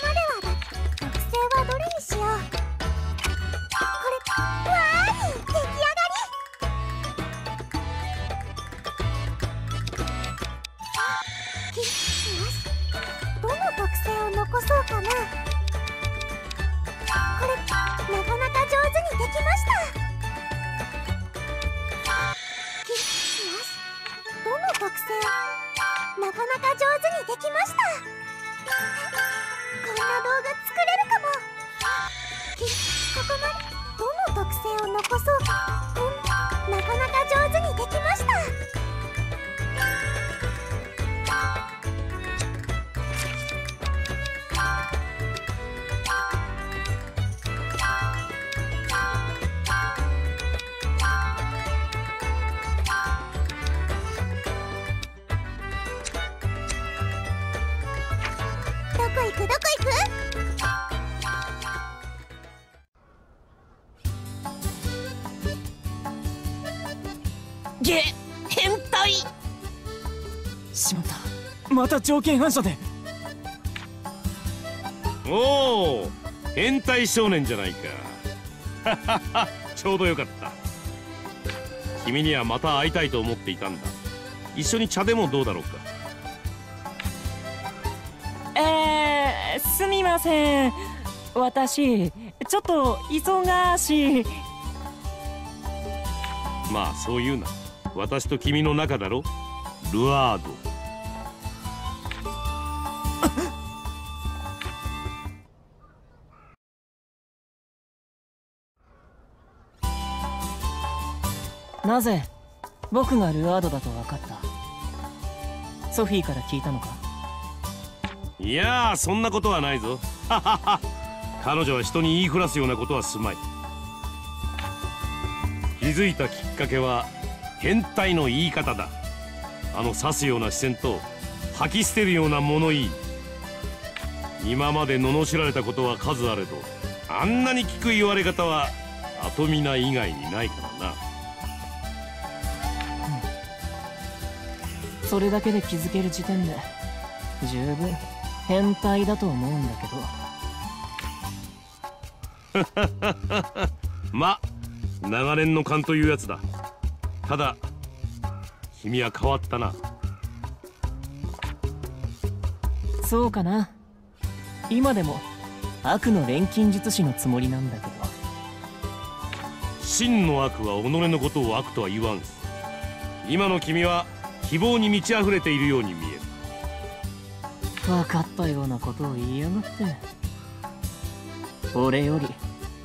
までまた条件反射で。おお変態少年じゃないか。ちょうどよかった。君にはまた会いたいと思っていたんだ。一緒に茶でもどうだろうか。えー、すみません。私ちょっと忙しい。まあそう言うな。私と君の仲だろ。ルアードなぜ僕がルアードだと分かった？ソフィーから聞いたのか？いやそんなことはないぞ。彼女は人に言いふらすようなことはすまい。気づいたきっかけは変態の言い方だ。あの刺すような視線と吐き捨てるような物言い。今まで罵られたことは数あれどあんなに聞く言われ方は後見な以外にないからな。それだけで気づける時点で十分変態だと思うんだけど。ま長年の勘というやつだ。ただ君は変わったな。そうかな。今でも悪の錬金術師のつもりなんだけど。真の悪は己のことを悪とは言わん。す今の君は希望に満ち溢れているように見える。分かったようなことを言いやがって。俺より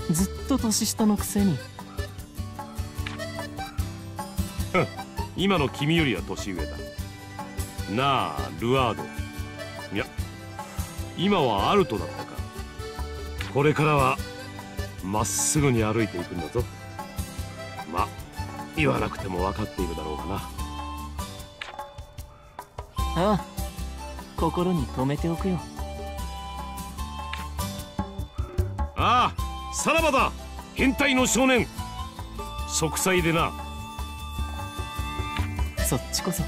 ずっと年下のくせに。今の君よりは年上だ。なあルアード。いや今はアルトだったか。これからはまっすぐに歩いていくんだぞ。ま言わなくても分かっているだろうがなああ心に留めておくよ。ああさらばだ。変態の少年。息災でな。そっちこそ。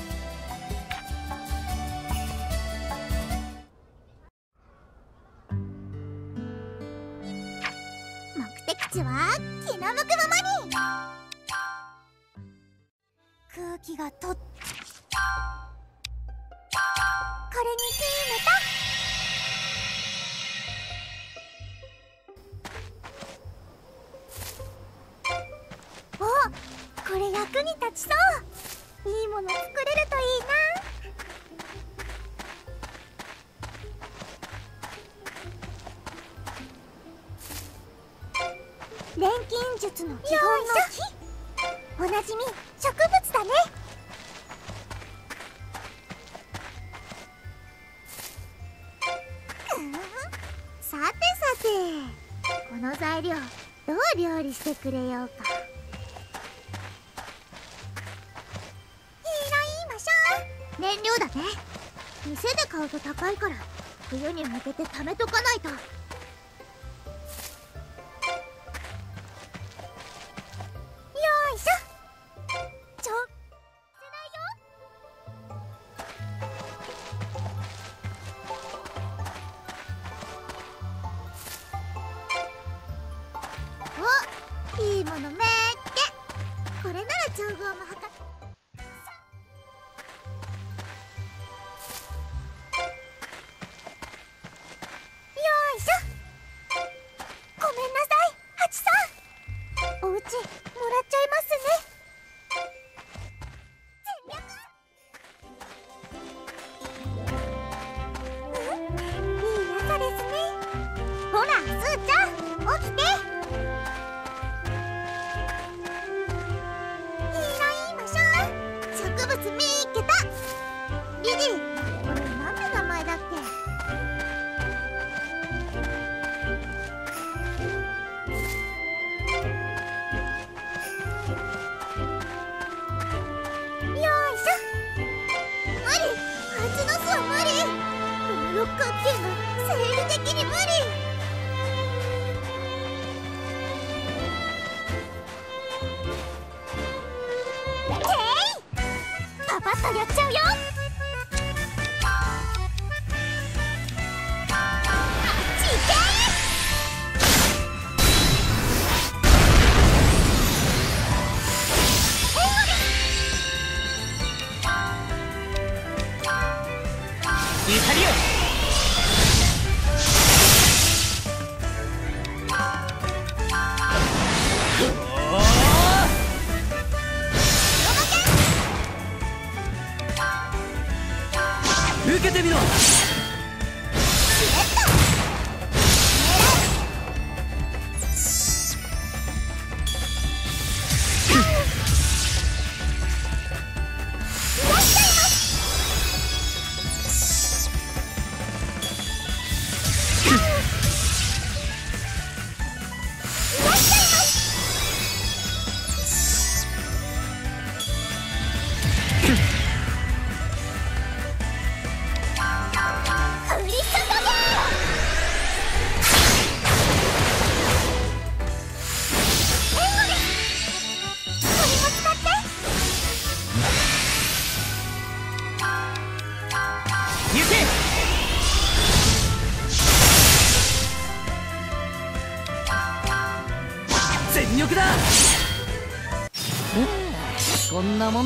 目的地は気の向くままに。空気がとっこれに金豚おこれ役に立ちそう。いいもの作れるといいな。錬金術の基本の木。おなじみ植物だね。料理してくれようか。いいのいいましょう。燃料だね。店で買うと高いから冬に向けて貯めとかないと無理。この六角形が生理的に無理。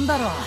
んだろう。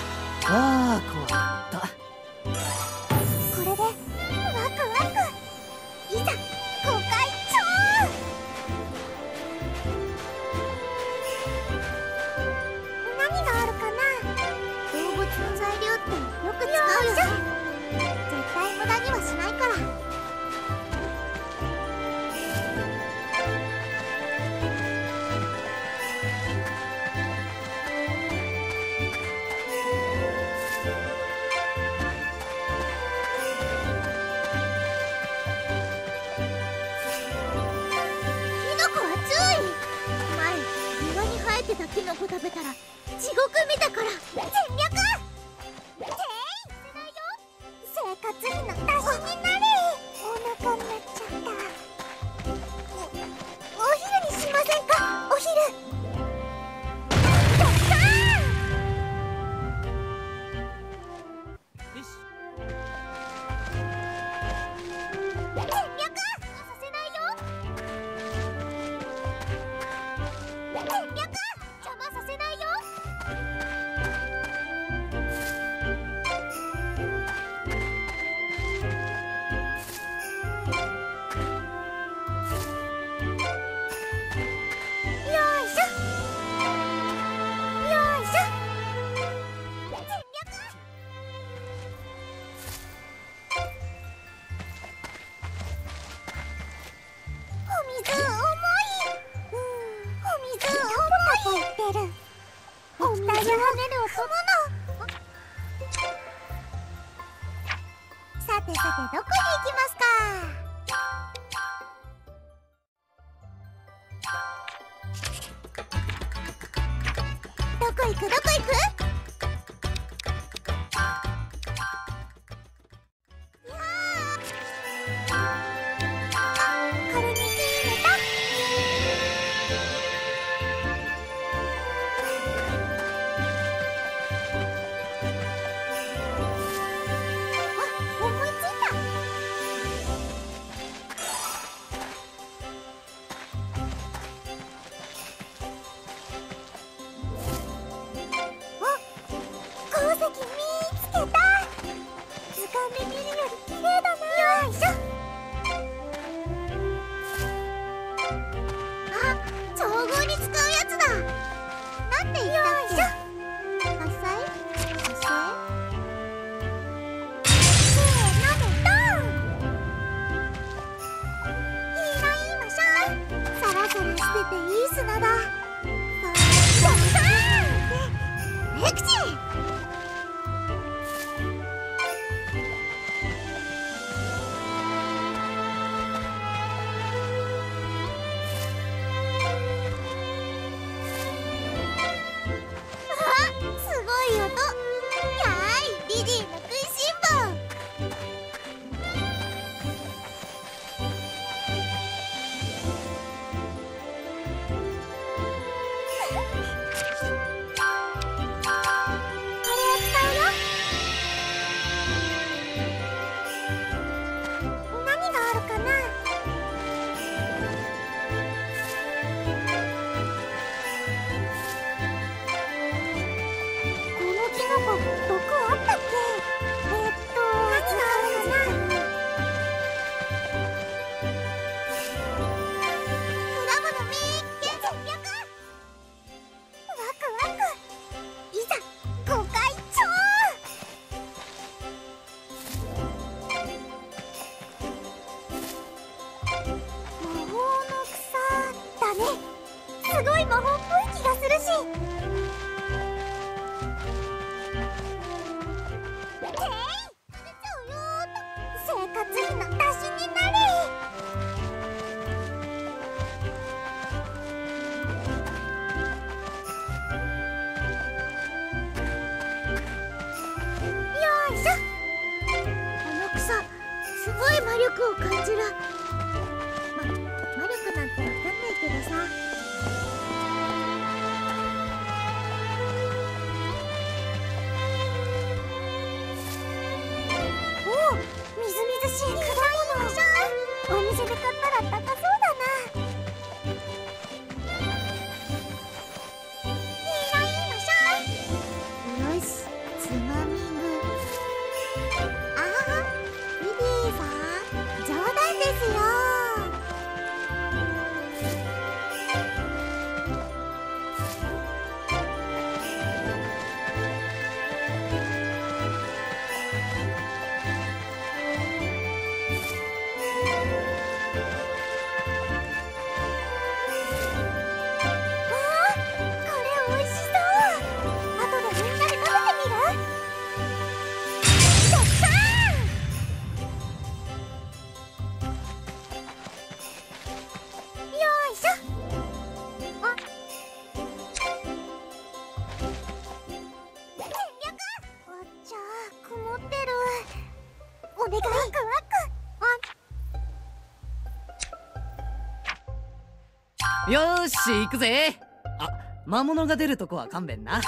し行くぜ。あ魔物が出るとこは勘弁な。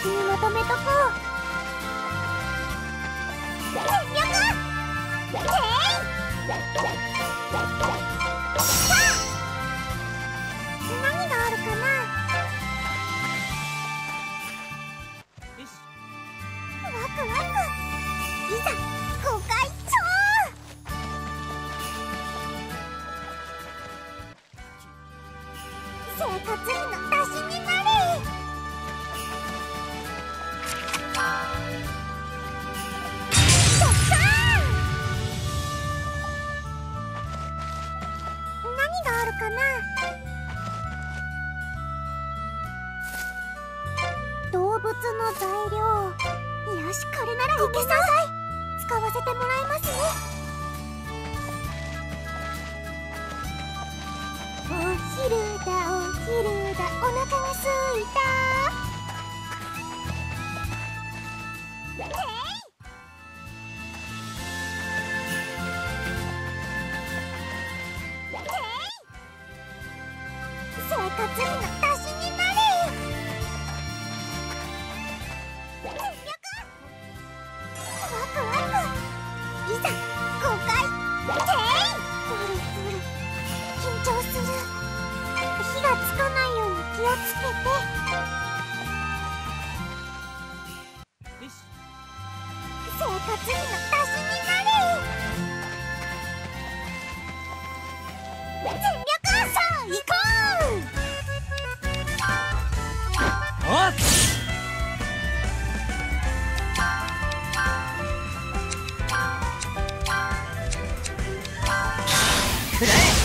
先にまとめとこう。全力るだ落ちるだお腹がすいた。くらえ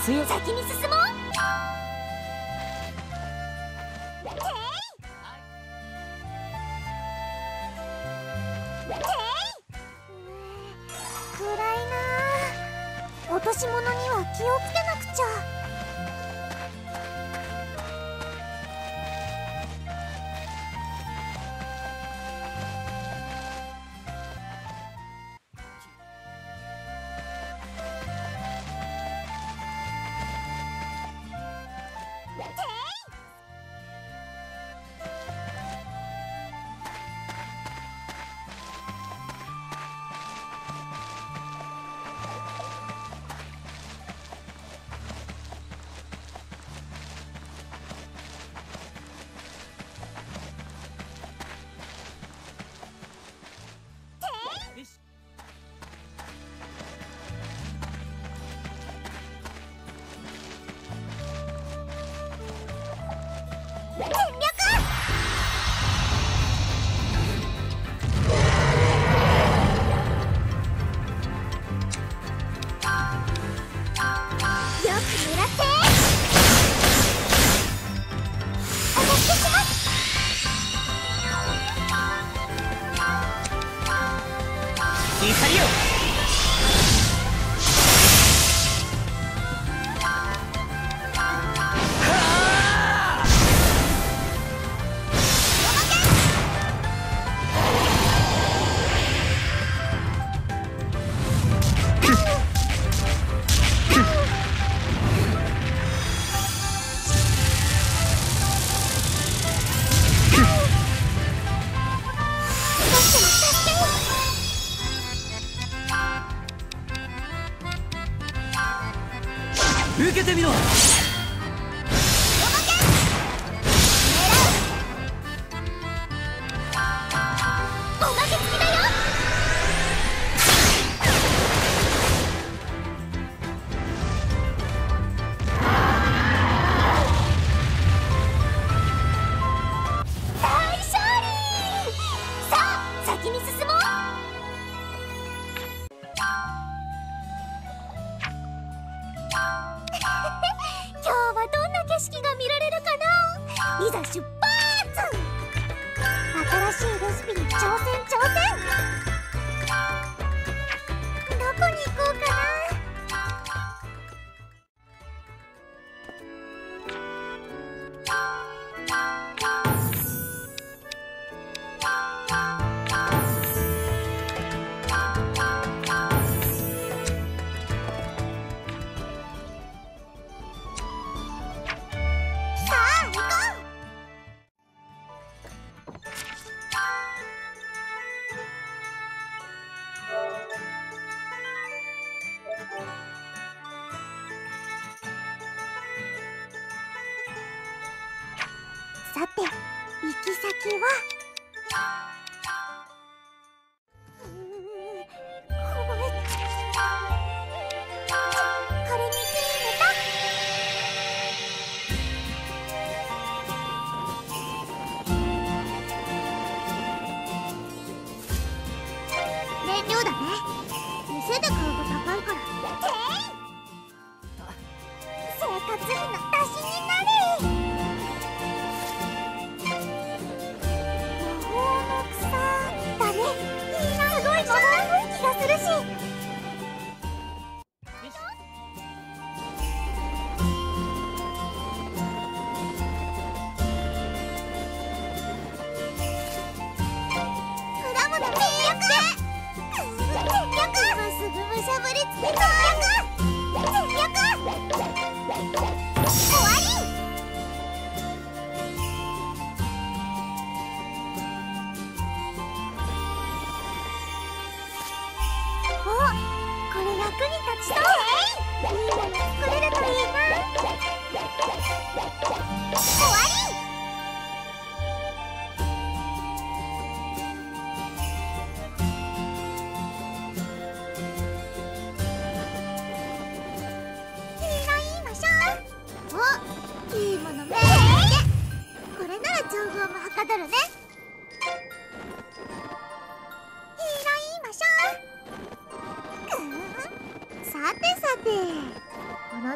先に進もう Oh! 受けてみろ。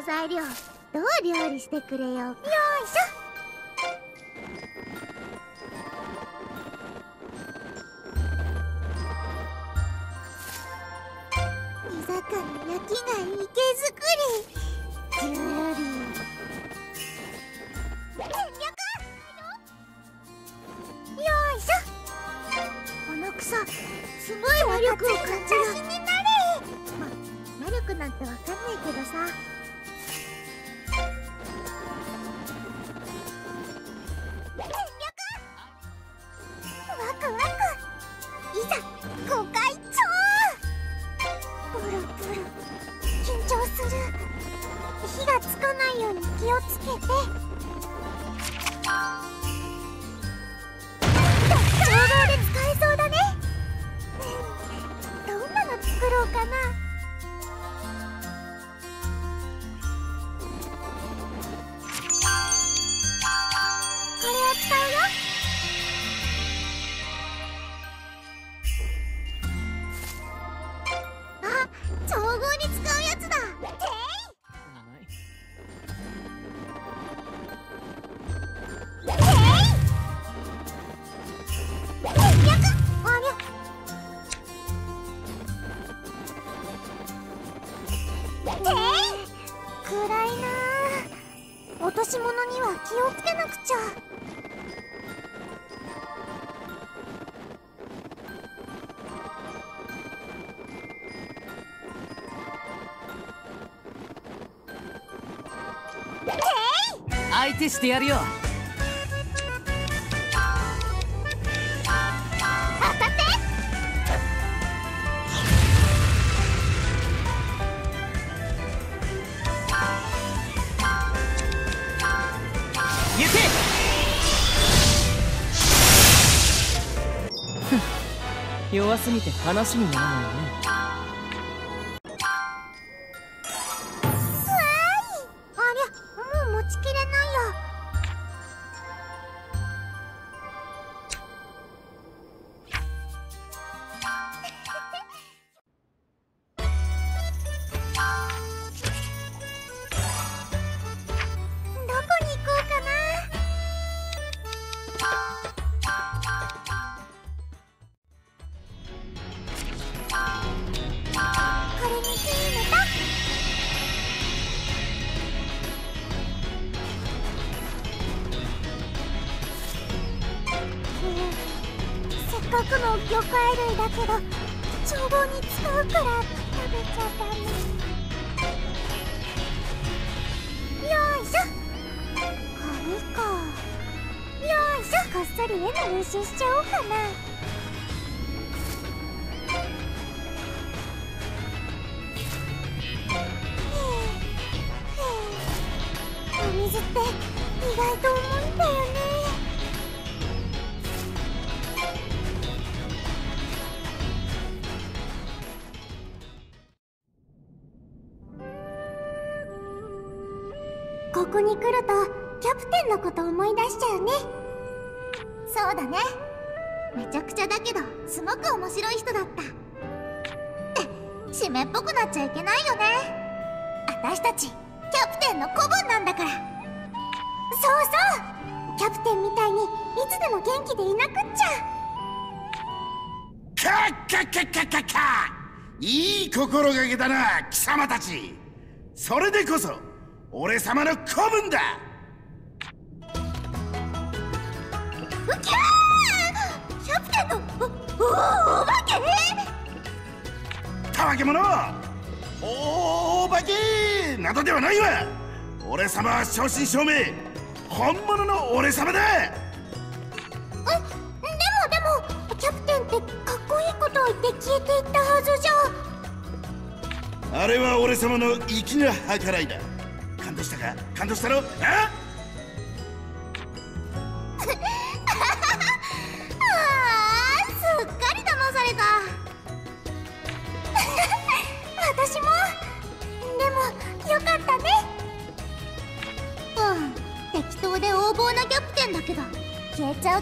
材料どう料理してくれようよいしょ。の焼きが池作り。よいしょ。この草すごい魔力を感じる。魔力なんてわかんないけどさ。けしてやるよ。弱すぎて話にならないね。こっそり絵の練習しちゃおうかな。ここに来るとキャプテンのこと思い出しちゃうね。だね。めちゃくちゃだけどすごく面白い人だった。って湿っぽくなっちゃいけないよね。私たちキャプテンの子分なんだから。そうそう。キャプテンみたいにいつでも元気でいなくっちゃ。カッカッカッカッカッカいい心がけだな貴様たち。それでこそ俺様の子分だ。うきゃーキャプテンのおおお化け。たわけ者お化けなどではないわ俺様は正真正銘。本物の俺様だ。えでもでもキャプテンってかっこいいことを言って消えていったはずじゃあれは俺様の粋な計らいだ感動したか？感動したろあ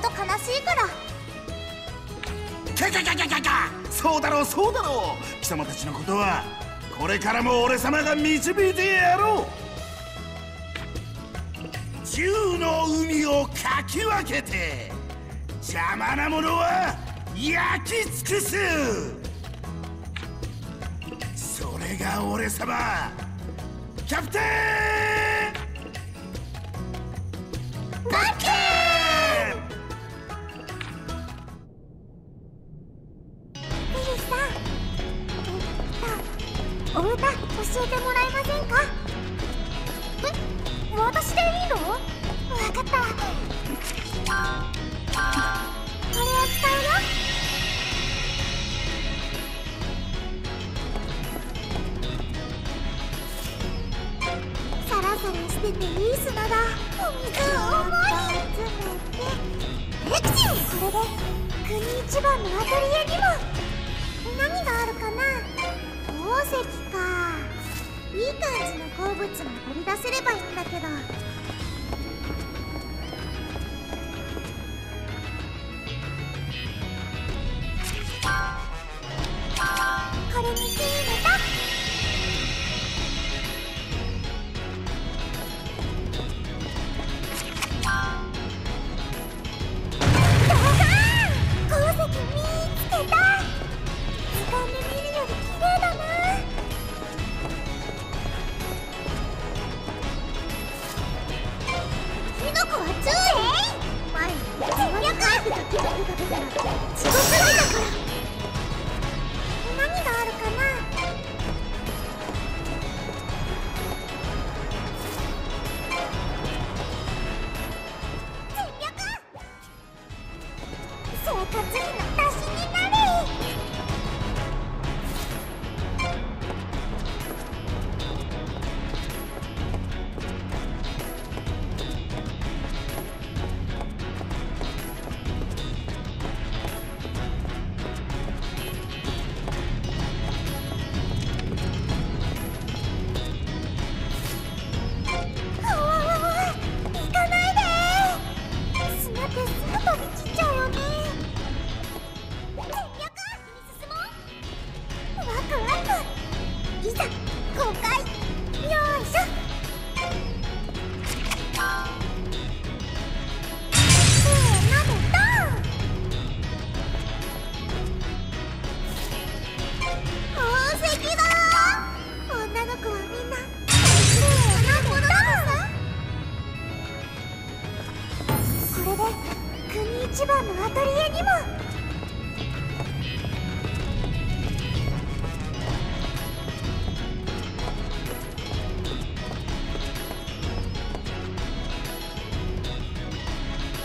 と悲しいから。キャキャキャキャキャキャ。そうだろうそうだろう。貴様たちのことはこれからも俺様が導いてやろう。十の海をかき分けて邪魔なものは焼き尽くす。それが俺様キャプテン。バッケン教えてもらえませんか？え？私でいいの？わかった。これを使うよ。サラサラしてていい砂だお水重いエクチこれで国一番のアトリエにも何があるかな？宝石。いい感じの鉱物も取り出せればいいんだけど。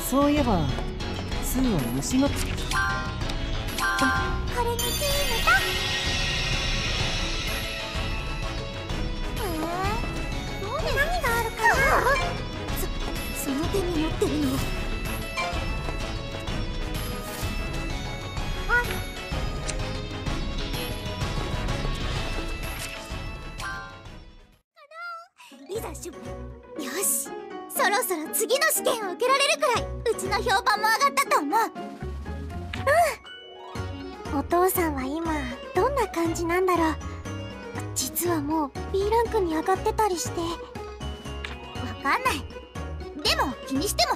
そういえば2は虫のこれにチ決めたえー、何があるかな？そその手に持ってるの。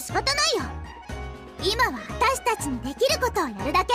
仕方ないよ。今は私たちにできることをやるだけ。